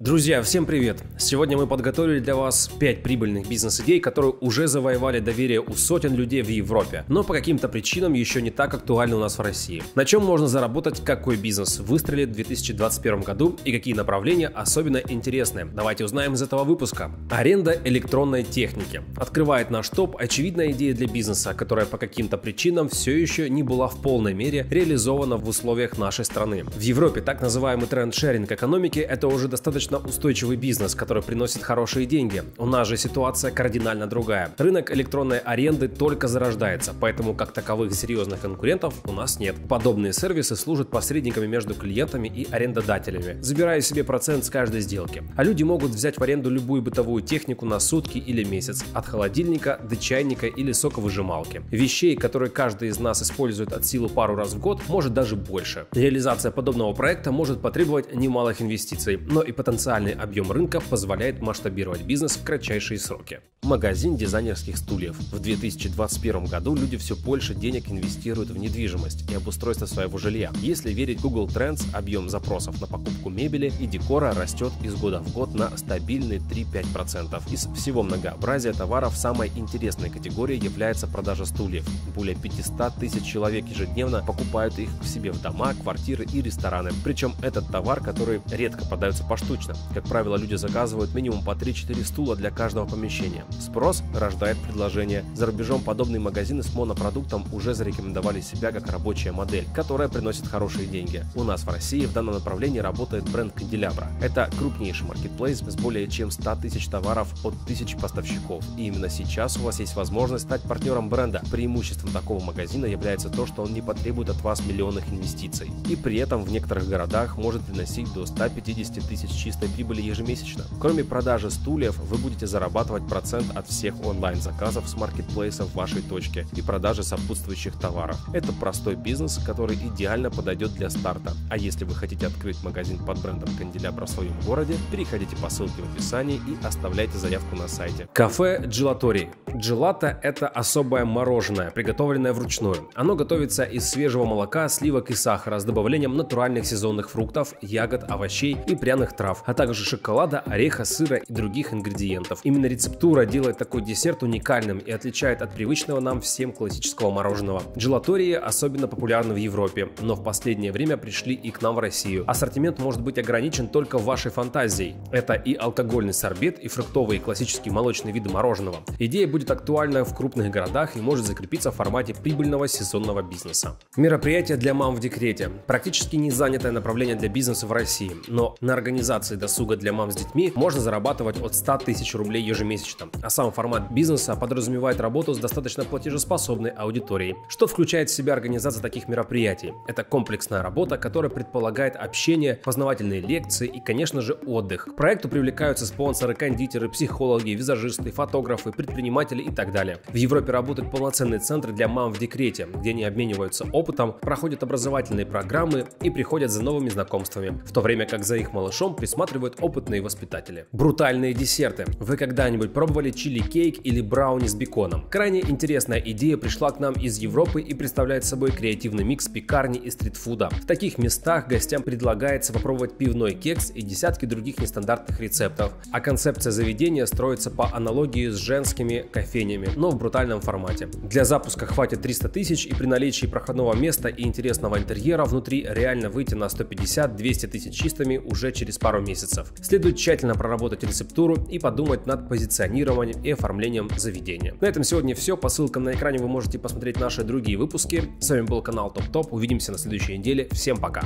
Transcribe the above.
Друзья, всем привет! Сегодня мы подготовили для вас 5 прибыльных бизнес-идей, которые уже завоевали доверие у сотен людей в Европе, но по каким-то причинам еще не так актуальны у нас в России. На чем можно заработать, какой бизнес выстрелит в 2021 году и какие направления особенно интересны. Давайте узнаем из этого выпуска. Аренда электронной техники. Открывает наш топ очевидная идея для бизнеса, которая по каким-то причинам все еще не была в полной мере реализована в условиях нашей страны. В Европе так называемый тренд-шеринг экономики это уже достаточно достаточно устойчивый бизнес, который приносит хорошие деньги. У нас же ситуация кардинально другая. Рынок электронной аренды только зарождается, поэтому как таковых серьезных конкурентов у нас нет. Подобные сервисы служат посредниками между клиентами и арендодателями, забирая себе процент с каждой сделки. А люди могут взять в аренду любую бытовую технику на сутки или месяц, от холодильника до чайника или соковыжималки. Вещей, которые каждый из нас использует от силы пару раз в год, может даже больше. Реализация подобного проекта может потребовать немалых инвестиций, но и потенциально потенциальный объем рынка позволяет масштабировать бизнес в кратчайшие сроки. Магазин дизайнерских стульев. В 2021 году люди все больше денег инвестируют в недвижимость и обустройство своего жилья. Если верить Google Trends, объем запросов на покупку мебели и декора растет из года в год на стабильные 3-5%. Из всего многообразия товаров самой интересной категорией является продажа стульев. Более 500 тысяч человек ежедневно покупают их к себе в дома, квартиры и рестораны. Причем этот товар, который редко продается поштучно. Как правило, люди заказывают минимум по 3-4 стула для каждого помещения. Спрос рождает предложение. За рубежом подобные магазины с монопродуктом уже зарекомендовали себя как рабочая модель, которая приносит хорошие деньги. У нас в России в данном направлении работает бренд Канделябра. Это крупнейший маркетплейс с более чем 100 тысяч товаров от тысяч поставщиков. И именно сейчас у вас есть возможность стать партнером бренда. Преимуществом такого магазина является то, что он не потребует от вас миллионных инвестиций. И при этом в некоторых городах может приносить до 150 тысяч чистой прибыли ежемесячно. Кроме продажи стульев, вы будете зарабатывать процент от всех онлайн-заказов с маркетплейса в вашей точке и продажи сопутствующих товаров. Это простой бизнес, который идеально подойдет для старта. А если вы хотите открыть магазин под брендом Канделябра в своем городе, переходите по ссылке в описании и оставляйте заявку на сайте. Кафе Джелатори. Джелата – это особое мороженое, приготовленное вручную. Оно готовится из свежего молока, сливок и сахара с добавлением натуральных сезонных фруктов, ягод, овощей и пряных трав а также шоколада, ореха, сыра и других ингредиентов. Именно рецептура делает такой десерт уникальным и отличает от привычного нам всем классического мороженого. Джелатории особенно популярны в Европе, но в последнее время пришли и к нам в Россию. Ассортимент может быть ограничен только вашей фантазией. Это и алкогольный сорбет, и фруктовые классические молочные виды мороженого. Идея будет актуальна в крупных городах и может закрепиться в формате прибыльного сезонного бизнеса. Мероприятие для мам в декрете. Практически не занятое направление для бизнеса в России, но на организации досуга для мам с детьми можно зарабатывать от 100 тысяч рублей ежемесячно. А сам формат бизнеса подразумевает работу с достаточно платежеспособной аудиторией, что включает в себя организация таких мероприятий. Это комплексная работа, которая предполагает общение, познавательные лекции и, конечно же, отдых. К проекту привлекаются спонсоры, кондитеры, психологи, визажисты, фотографы, предприниматели и так далее. В Европе работают полноценные центры для мам в декрете, где они обмениваются опытом, проходят образовательные программы и приходят за новыми знакомствами, в то время как за их малышом присматривают опытные воспитатели. Брутальные десерты. Вы когда-нибудь пробовали чили-кейк или брауни с беконом? Крайне интересная идея пришла к нам из Европы и представляет собой креативный микс пекарни и стритфуда. В таких местах гостям предлагается попробовать пивной кекс и десятки других нестандартных рецептов. А концепция заведения строится по аналогии с женскими кофейнями, но в брутальном формате. Для запуска хватит 300 тысяч и при наличии проходного места и интересного интерьера внутри реально выйти на 150-200 тысяч чистыми уже через пару месяцев. Следует тщательно проработать рецептуру и подумать над позиционированием и оформлением заведения. На этом сегодня все. По ссылкам на экране вы можете посмотреть наши другие выпуски. С вами был канал Топ Топ. Увидимся на следующей неделе. Всем пока.